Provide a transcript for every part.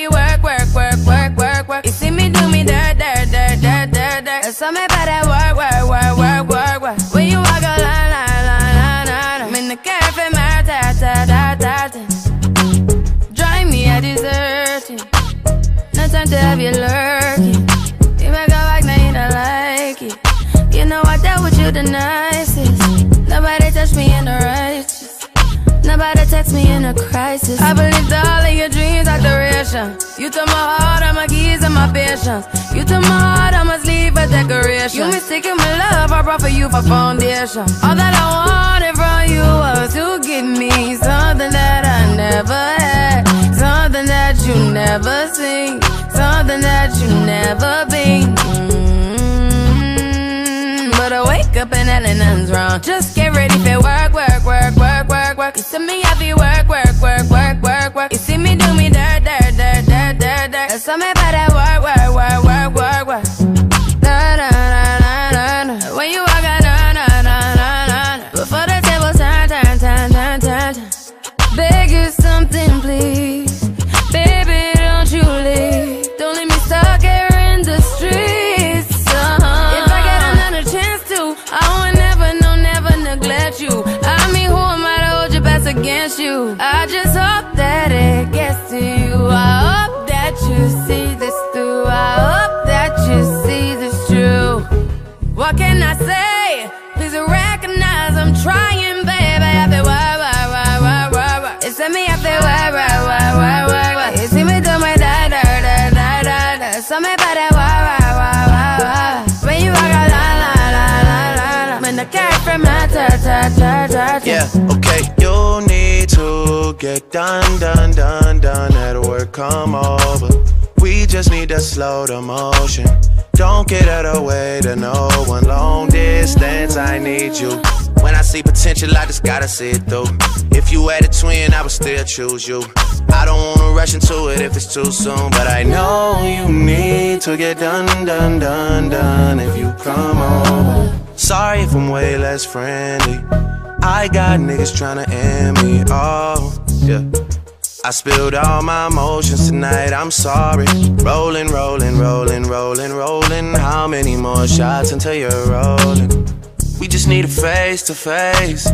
be work, work, work, work, work, work. You see me do me dirt, dirt, dirt, dirt, dirt, dirt. There's something about that work, work, work, work, work, work. When you walk a line, line, line, line, line. I'm in the cafe, my ta ta ta ta ta. Drive me, I desert you. No time to have you lurking. You make a like, now you don't like it. You know I dealt with you tonight. Text me in a crisis. I believed all of your dreams are duration. You took my heart, all my keys, and my patience. You took my heart, I must leave a decoration. You mistaken my love, I brought for you for foundation. All that I wanted from you was to give me something that I never had, something that you never seen, something that you never been. Mm, But I wake up and nothing's wrong. Just That's something about that work, work, work, work, work, work. Na na na na na na. When you walk out, na na na na na na. Before the tables turn, turn, turn, turn, turn, turn. Beg you something, please. Baby, don't you leave. Don't leave me stuck here in the streets. Uh-huh. If I get another chance to, I would never, no, never neglect you. I mean, who am I to hold your best against you? I just hope you see this through. I hope that you see this true. What can I say? Please recognize I'm trying, baby. I feel why, why, why, why, why, why. It's me, I feel why, why, why, why, why, why. You see me do my da, da, da, da, da, da. Something about that why, why, why, why, why. When you walk out, la, la, la, la, la, la. When the cat from my ta, ta, ta, ta. Yeah, okay, you need to get done, done, done, done. At work, come over. Just need to slow the motion. Don't get out of the way to no one. Long distance, I need you. When I see potential, I just gotta see it through. If you had a twin, I would still choose you. I don't wanna rush into it if it's too soon, but I know you need to get done, done, done, done. If you come over, sorry if I'm way less friendly. I got niggas tryna end me off. Yeah. I spilled all my emotions tonight, I'm sorry. Rolling, rolling, rolling, rolling, rolling. How many more shots until you're rolling? We just need a face to face.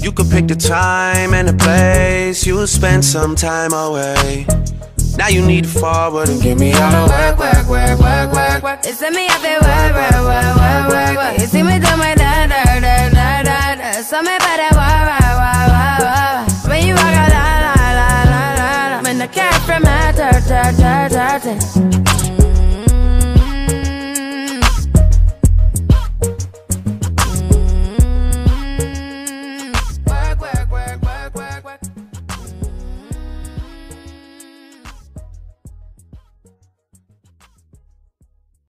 You could pick the time and the place. You'll spend some time away. Now you need to forward and give me all the work, work, work, work, work, work. It's me, I feel work, work, work, work, work, work. See me do my cat from my ta, ta, ta, ta.